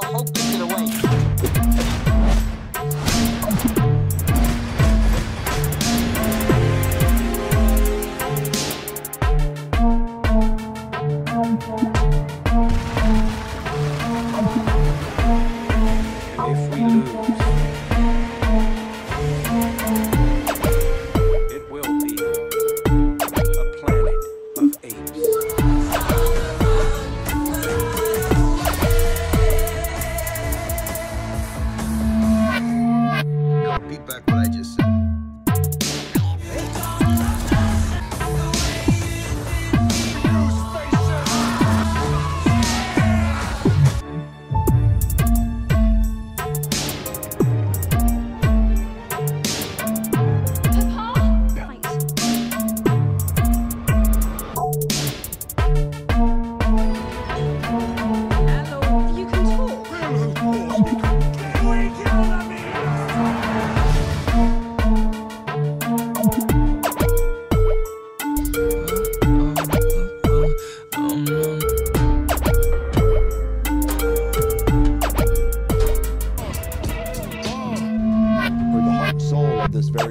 Tell Hulk gives it away.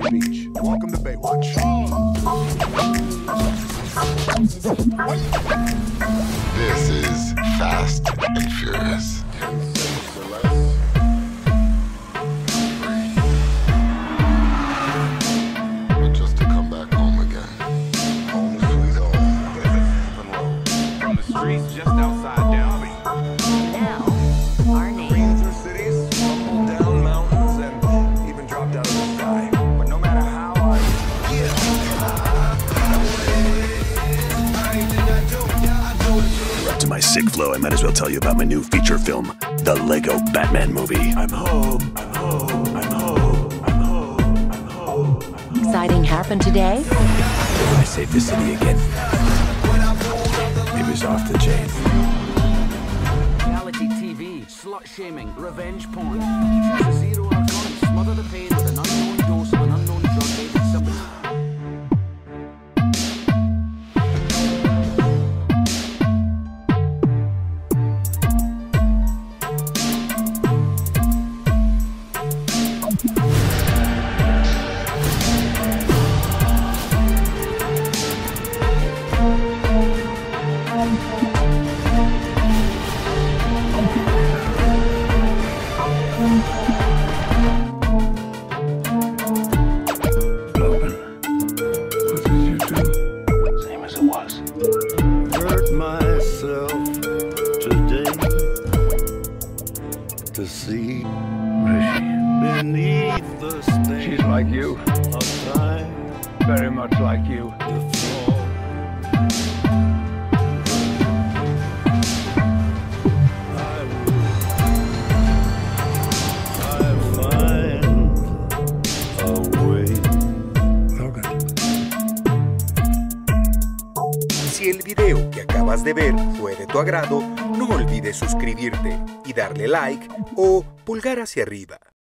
Beach. Welcome to Baywatch. This is Fast and Furious. Just to come sick flow, I might as well tell you about my new feature film, The Lego Batman Movie. I'm home. I'm home. I'm home. I'm home. I'm home. Exciting happened today? I saved the city again. It was off the chain. Reality TV, slut shaming, revenge porn. Logan, what did you do? Same as it was. hurt myself today to see beneath the She's like you, very much like you. Si el video que acabas de ver fue de tu agrado, no olvides suscribirte y darle like o pulgar hacia arriba.